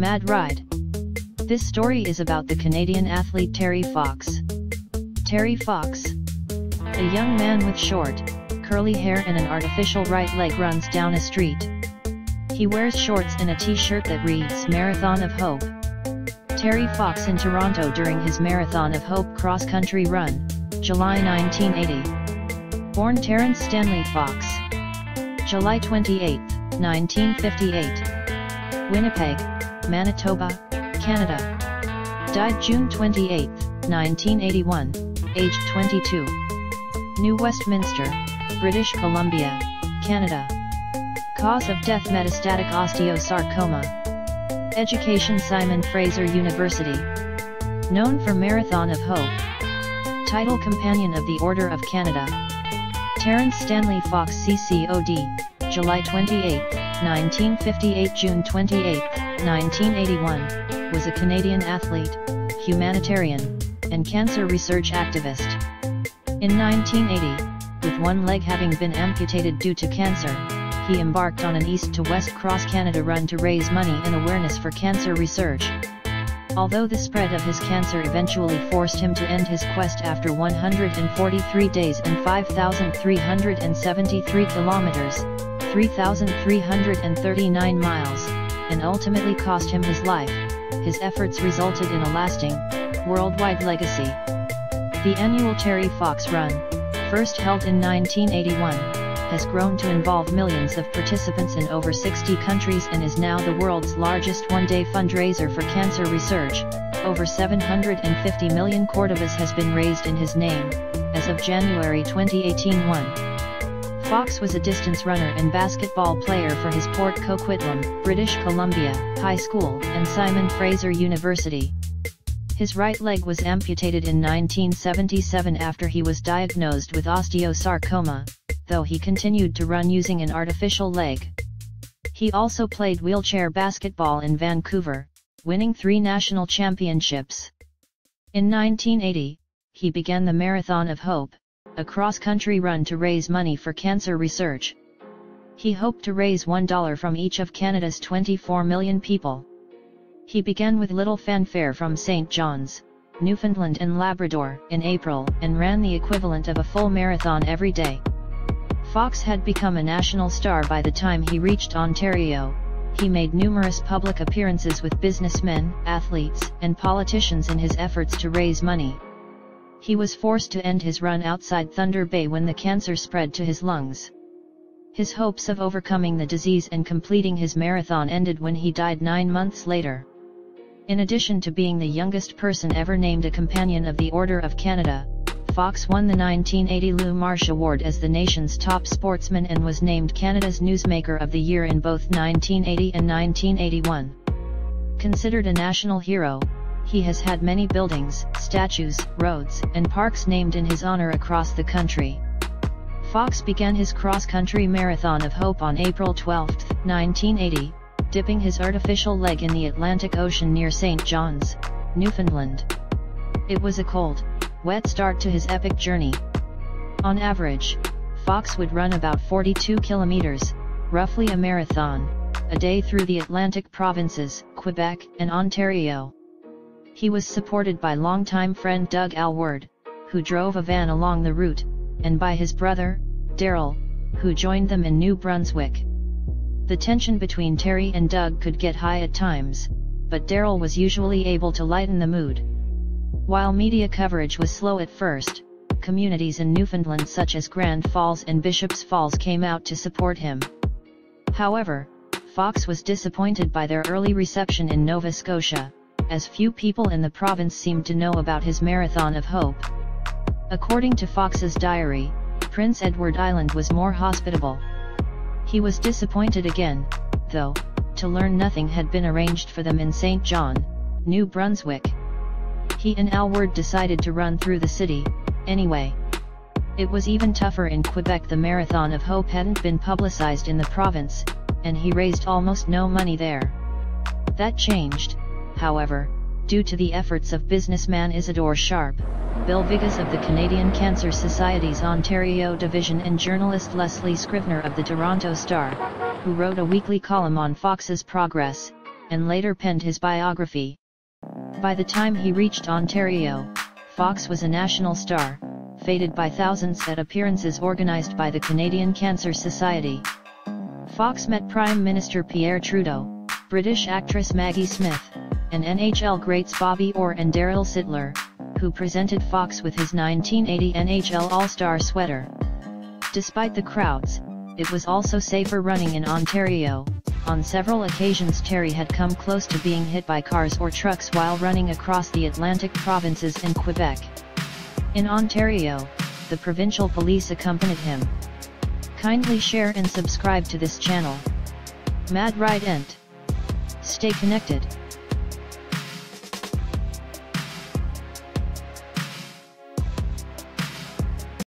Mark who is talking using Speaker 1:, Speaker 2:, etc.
Speaker 1: Mad Ride. This story is about the Canadian athlete Terry Fox. Terry Fox. A young man with short, curly hair and an artificial right leg runs down a street. He wears shorts and a t-shirt that reads Marathon of Hope. Terry Fox in Toronto during his Marathon of Hope cross-country run, July 1980. Born Terrance Stanley Fox. July 28, 1958. Winnipeg, Manitoba, Canada. Died June 28, 1981, aged 22. New Westminster, British Columbia, Canada. Cause of death metastatic osteosarcoma. Education Simon Fraser University. Known for Marathon of Hope. Title Companion of the Order of Canada. Terrance Stanley Fox CCOD, July 28, 1958 June 28, 1981, was a Canadian athlete, humanitarian, and cancer research activist. In 1980, with one leg having been amputated due to cancer, he embarked on an east to west cross Canada run to raise money and awareness for cancer research. Although the spread of his cancer eventually forced him to end his quest after 143 days and 5,373 kilometers, 3,339 miles, and ultimately cost him his life, his efforts resulted in a lasting, worldwide legacy. The annual Terry Fox Run, first held in 1981, has grown to involve millions of participants in over 60 countries and is now the world's largest one-day fundraiser for cancer research. Over 750 million Cordovas has been raised in his name, as of January 2018 1. Fox was a distance runner and basketball player for his Port Coquitlam, British Columbia, High School and Simon Fraser University. His right leg was amputated in 1977 after he was diagnosed with osteosarcoma, though he continued to run using an artificial leg. He also played wheelchair basketball in Vancouver, winning three national championships. In 1980, he began the Marathon of Hope, a cross-country run to raise money for cancer research. He hoped to raise $1 from each of Canada's 24 million people. He began with little fanfare from St. John's, Newfoundland and Labrador in April and ran the equivalent of a full marathon every day. Fox had become a national star by the time he reached Ontario. He made numerous public appearances with businessmen, athletes, and politicians in his efforts to raise money. He was forced to end his run outside Thunder Bay when the cancer spread to his lungs. His hopes of overcoming the disease and completing his marathon ended when he died nine months later. In addition to being the youngest person ever named a Companion of the Order of Canada, Fox won the 1980 Lou Marsh Award as the nation's top sportsman and was named Canada's Newsmaker of the Year in both 1980 and 1981. Considered a national hero, he has had many buildings, statues, roads, and parks named in his honor across the country. Fox began his cross-country marathon of hope on April 12, 1980, dipping his artificial leg in the Atlantic Ocean near St. John's, Newfoundland. It was a cold, wet start to his epic journey. On average, Fox would run about 42 kilometers, roughly a marathon, a day through the Atlantic provinces, Quebec and Ontario. He was supported by longtime friend Doug Alward, who drove a van along the route, and by his brother, Daryl, who joined them in New Brunswick. The tension between Terry and Doug could get high at times, but Daryl was usually able to lighten the mood. While media coverage was slow at first, communities in Newfoundland such as Grand Falls and Bishops Falls came out to support him. However, Fox was disappointed by their early reception in Nova Scotia, as few people in the province seemed to know about his Marathon of Hope. According to Fox's diary, Prince Edward Island was more hospitable. He was disappointed again, though, to learn nothing had been arranged for them in Saint John, New Brunswick he and Alward decided to run through the city, anyway. It was even tougher in Quebec the Marathon of Hope hadn't been publicized in the province, and he raised almost no money there. That changed, however, due to the efforts of businessman Isadore Sharp, Bill Vigars of the Canadian Cancer Society's Ontario Division and journalist Leslie Scrivener of the Toronto Star, who wrote a weekly column on Fox's progress, and later penned his biography. By the time he reached Ontario, Fox was a national star, feted by thousands at appearances organized by the Canadian Cancer Society. Fox met Prime Minister Pierre Trudeau, British actress Maggie Smith, and NHL greats Bobby Orr and Darryl Sittler, who presented Fox with his 1980 NHL All-Star sweater. Despite the crowds, it was also safer running in Ontario. On several occasions Terry had come close to being hit by cars or trucks while running across the Atlantic provinces and Quebec. In Ontario, the provincial police accompanied him. Kindly share and subscribe to this channel. Mad Right Ent. Stay connected.